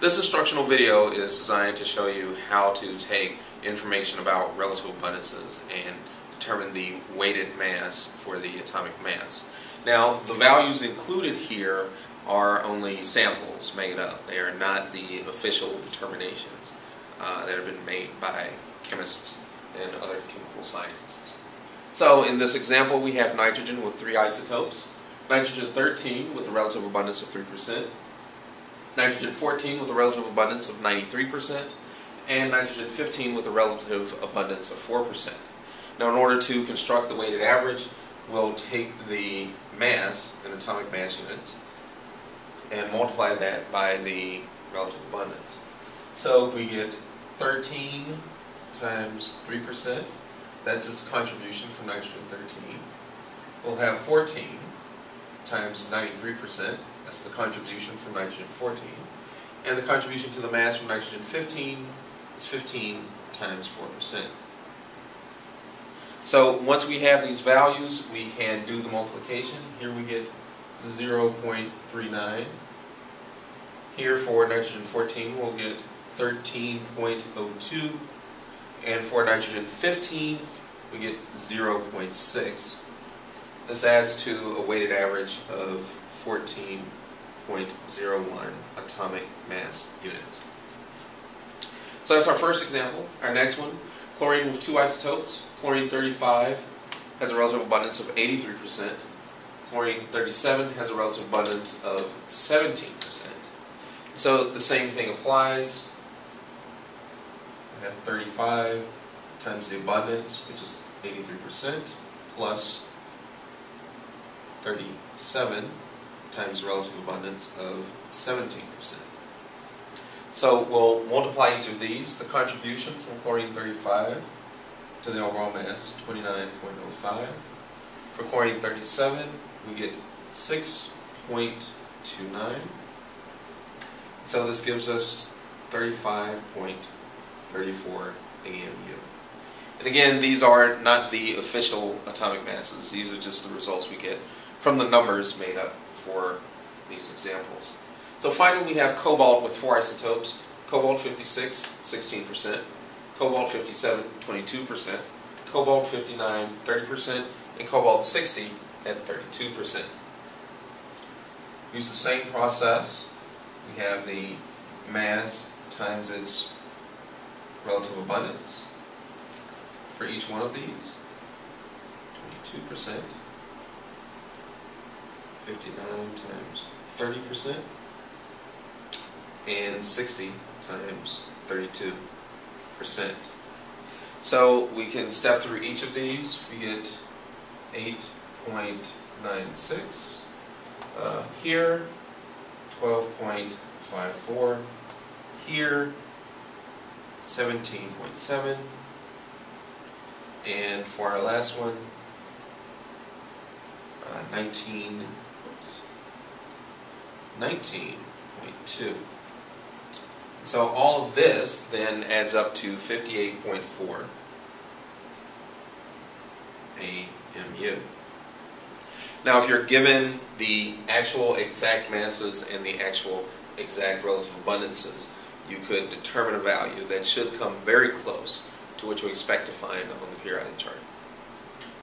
This instructional video is designed to show you how to take information about relative abundances and determine the weighted mass for the atomic mass. Now, the values included here are only samples made up. They are not the official determinations uh, that have been made by chemists and other chemical scientists. So in this example, we have nitrogen with three isotopes. Nitrogen 13 with a relative abundance of 3%, nitrogen 14 with a relative abundance of 93%, and nitrogen 15 with a relative abundance of 4%. Now in order to construct the weighted average, we'll take the mass in atomic mass units and multiply that by the relative abundance. So we get 13 times 3%, that's its contribution from nitrogen 13. We'll have 14 times 93%, that's the contribution from nitrogen 14. And the contribution to the mass from nitrogen 15 is 15 times 4%. So once we have these values, we can do the multiplication. Here we get 0.39. Here for nitrogen 14, we'll get 13.02. And for nitrogen 15, we get 0.6. This adds to a weighted average of 14.01 atomic mass units. So that's our first example. Our next one, chlorine with two isotopes. Chlorine 35 has a relative abundance of 83%. Chlorine 37 has a relative abundance of 17%. So the same thing applies. We have 35 times the abundance, which is 83%, plus 37 times relative abundance of 17%. So we'll multiply each of these. The contribution from chlorine 35 to the overall mass is 29.05. For chlorine 37, we get 6.29. So this gives us 35.34 AMU. And again, these are not the official atomic masses. These are just the results we get from the numbers made up for these examples. So finally we have cobalt with four isotopes. Cobalt 56, 16%. Cobalt 57, 22%. Cobalt 59, 30%. And cobalt 60 at 32%. Use the same process. We have the mass times its relative abundance for each one of these. 22%. 59 times 30% and 60 times 32%. So we can step through each of these. We get 8.96. Uh, here, 12.54. Here, 17.7. And for our last one, uh, 19. 19.2. So all of this then adds up to 58.4 AMU. Now if you're given the actual exact masses and the actual exact relative abundances, you could determine a value that should come very close to what you expect to find on the periodic chart.